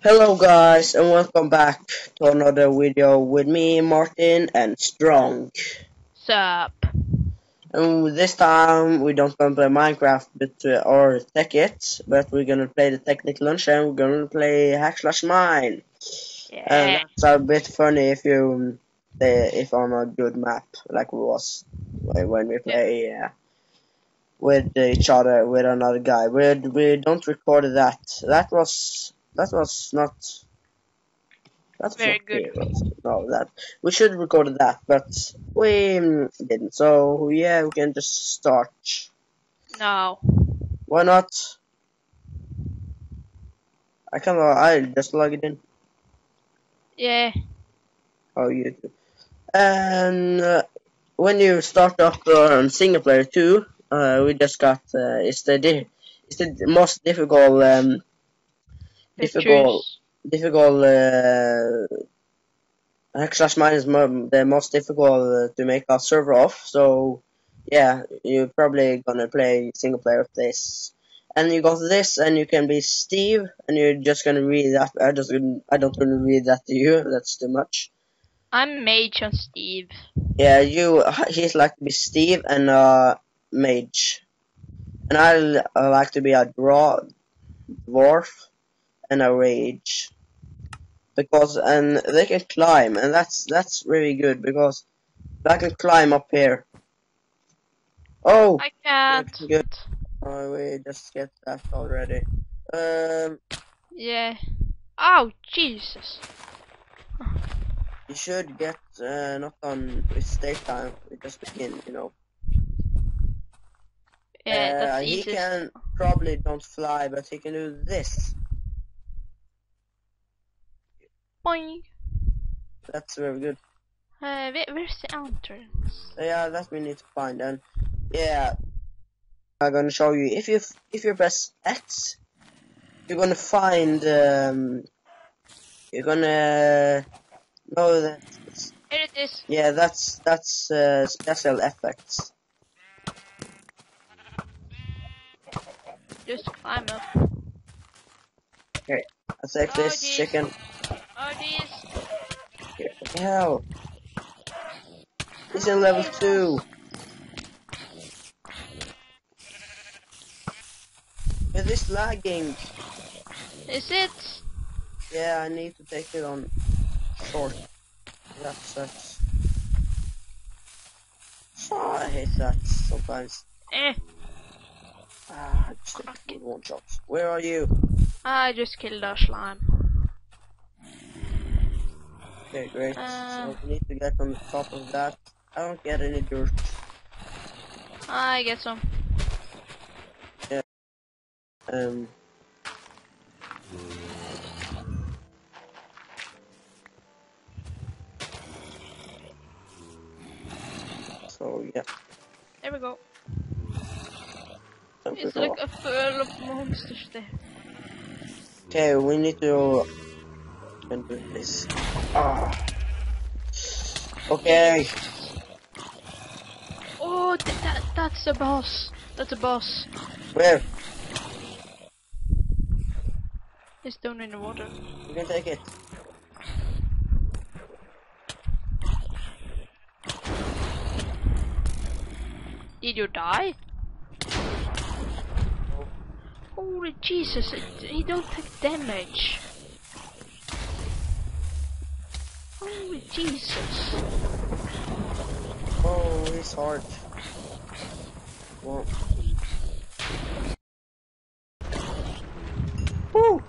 Hello guys and welcome back to another video with me Martin and Strong. Sup? And this time we don't gonna play Minecraft but uh, or Tekkit, but we're gonna play the Technic Lunch and we're gonna play Hack Slash Mine. Yeah. And that's a bit funny if you um, play if on a good map like we was when we play uh, with each other with another guy. We we don't record that. That was that was not. That's Very not good. No, that we should record that, but we um, didn't. So yeah, we can just start. No. Why not? I can. I just log it in. Yeah. Oh, you do. And uh, when you start up on single player two, uh, we just got uh, it's the di- it's the most difficult um, difficult difficult uh, hack slash mine is the most difficult uh, to make a server off. So yeah, you're probably gonna play single player of this. And you got this, and you can be Steve, and you're just gonna read that. I just I don't gonna read that to you. That's too much. I'm Mage on Steve. Yeah, you. He's like to be Steve and uh mage, and I, I like to be a draw dwarf and a rage because and they can climb and that's that's really good because I can climb up here. Oh, I can't. Good, oh we just get that already. Um, Yeah. Oh, Jesus. you should get uh, not on with state time. We just begin, you know. Yeah, Uh, that's he can probably don't fly, but he can do this. Boing. That's very good. Uh, where, where's the entrance? Yeah, that we need to find. And yeah, I'm gonna show you. If you if you press X, you're gonna find. Um, you're gonna know that. Here it is. yeah, that's that's uh, special effects. Just climb up. Okay, I take Oh, this geez. chicken. Oh. Here, what the hell? He's in level two. Is this lagging? Is it? Yeah, I need to take it on short. That sucks. Oh, I hate that sometimes. Eh. Ah, one shot. Where are you? I just killed a slime. Okay, great. Uh. so we need to get on the top of that. I don't get any dirt. I get some. Yeah. Um. So yeah. There we go. It's like a full of monsters there. Okay, we need to do this. Ah. Okay. Oh, th that that's a boss. That's a boss. Where? It's down in the water. You can take it. Did you die? Holy Jesus, he don't take damage. Holy Jesus. Oh, it's hard. Well. Woo!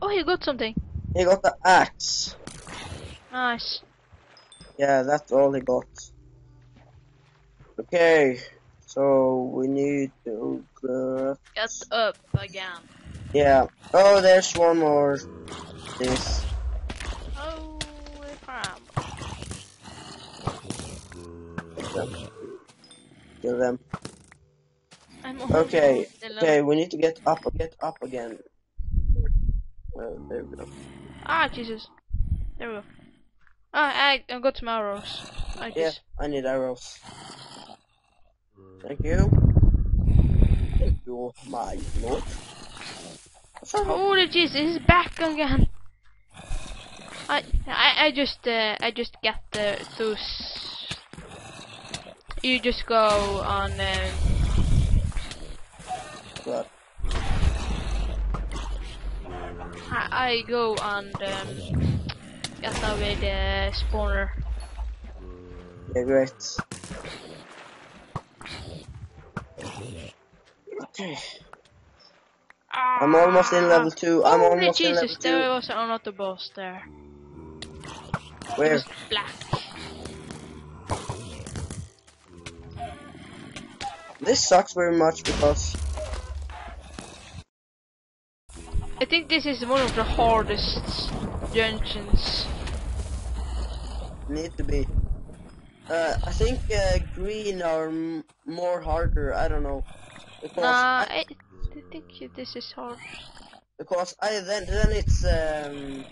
Oh, he got something. He got the axe. Nice. Yeah, that's all he got. Okay, so we need to go. Get up again. Yeah. Oh, there's one more. This. Holy crap. Kill them. I'm Okay. Okay, we need to get up. Get up again. Well, there we go. Ah, Jesus. There we go. Ah, I, I got some arrows. I Yeah, just, I need arrows. Thank you. Oh my lord. Wrong? Holy Jesus, he's back again. I I I just uh, I just get the those. You just go on. Um, What? I, I go and um, get away the spawner. Yeah, great. I'm almost in level two. I'm almost in level Jesus, there two. was another boss there. Where? black. This sucks very much because I think this is one of the hardest dungeons. need to be. Uh, I think uh, green are m- more harder. I don't know because Nah, I, I, think this is hard. because I then then it's um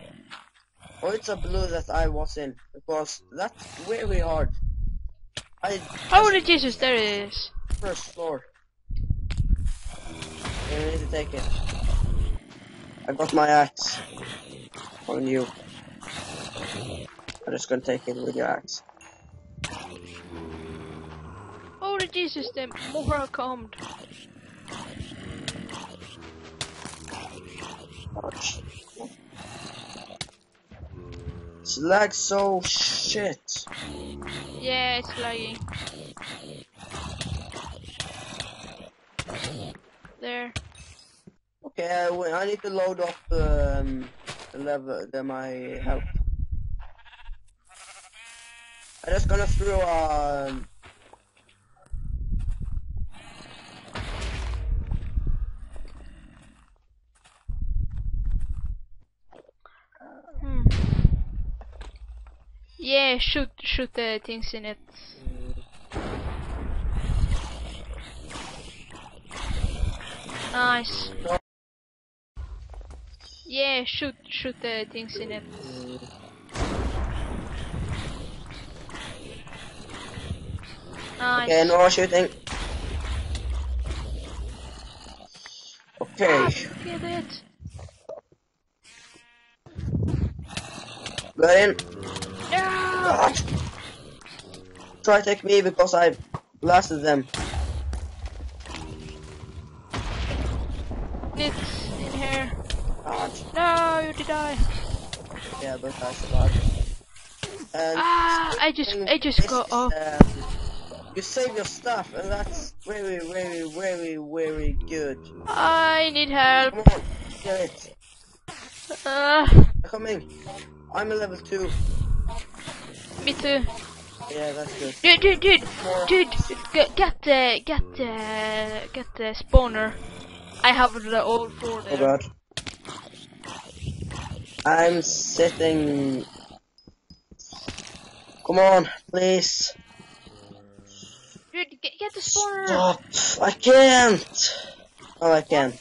or it's a blue that I was in because that's very hard. I Holy Jesus, there it is. first floor. I need to take it. I got my axe on you. I'm just gonna take it with your axe. Holy Jesus, the more are come. Ouch. It's lag so shit. Yeah, it's lagging. There. Okay, I need to load up um, the level, that my help. I'm just gonna throw um, Yeah, shoot, shoot the things in it. Nice. Yeah, shoot, shoot the things in it. Nice. Okay, no more shooting. Okay, Get it. Go in. Ah. Try to take me because I blasted them. It's in here. Ah, No, you did die. yeah, but I survived. And Ah, I just, I just got up. um, you save your stuff, and that's very, very, very, very good. I need help. Come on, get it. Uh, I'm coming. I'm a level two. Me too. Yeah, that's good. Dude, dude, dude, dude, get, get the, get the, get the spawner. I have the old four Oh there. god. I'm sitting. Come on, please. Dude, get, get the spawner. Stop. I can't. Oh, I can.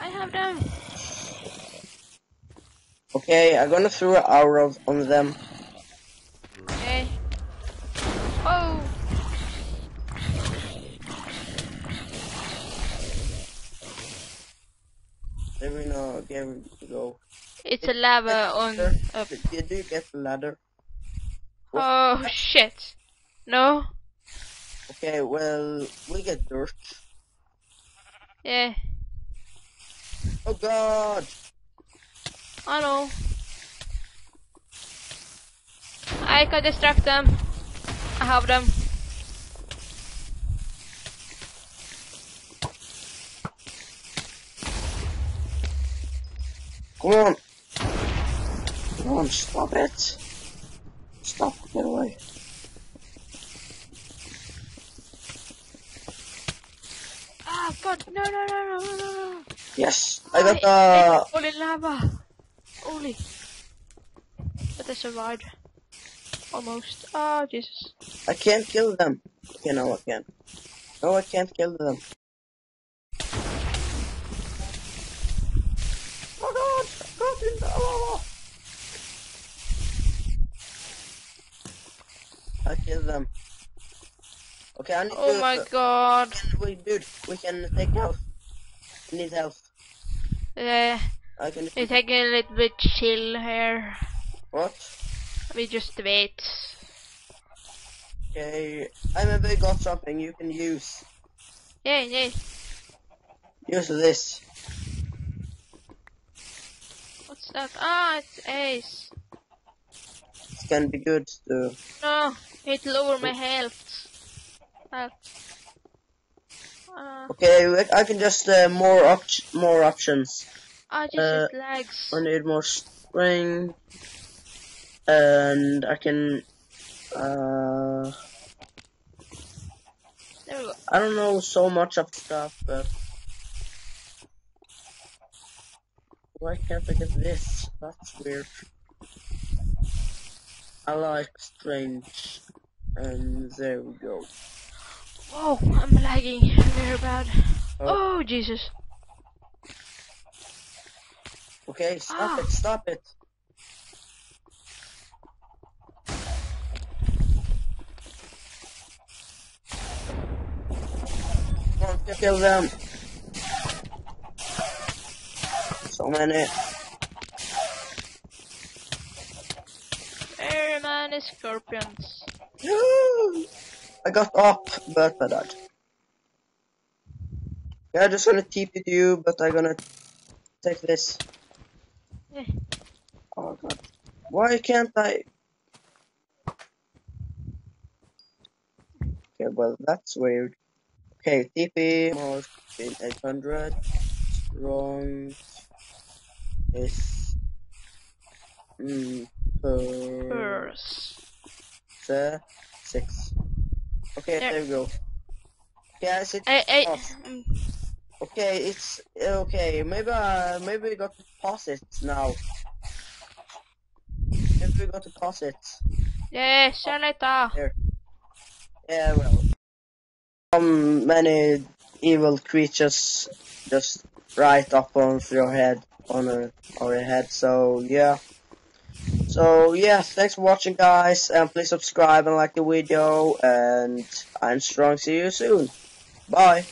I have them. Okay, I'm gonna throw an arrow on them. Okay. Oh. There we know. There we go. It's a lava on up. Did you get the ladder? Oh shit. No? Okay, well, we get dirt. Yeah. Oh god! I know. I can distract them. I have them. Come on! Come on, stop it! Stop, get away. Ah, God, no, no, no, no, no, no, no. Yes, I got the. All in lava. Holy. But I survived. Almost. Oh, Jesus. I can't kill them. Okay, no, I can't. No, I can't kill them. Oh god! I got in the lava! I killed them. Okay, I need Oh to. my god. We, dude, we can take health. We need health. Uh, I can. we take a little bit chill here. What? We just wait. Okay. I maybe got something you can use. Yeah, yeah. Use this. What's that? Ah, it's Ace. It can be good to. No, it lower my health. Health. Uh, Okay, I can just uh, more op more options. I just Uh, legs. I need more string, and I can. Uh, There we go. I don't know so much of stuff, but why can't I get this? That's weird. I like strange, and there we go. Whoa, I'm lagging very bad. Oh. Oh, Jesus. Okay, stop Ah. it, stop it. Come on, kill them. So many. Very many scorpions. I got up, but I died. Yeah, I'm just gonna TP to you, but I'm gonna take this. Eh. Oh god. Why can't I? Okay, well, that's weird. Okay, TP, more in 800. Strong. Is. Mm, per. The six. Okay, There. there we go. Yeah, it's Hey, hey. off. Okay, it's okay. Maybe uh, maybe we got to pause it now. Maybe we got to pause it. Yeah, see you later. Yeah, well. Um, many evil creatures just right up on your head, on a, on your head. So yeah. So yeah, thanks for watching, guys, and please subscribe and like the video. And I'm strong. See you soon. Bye.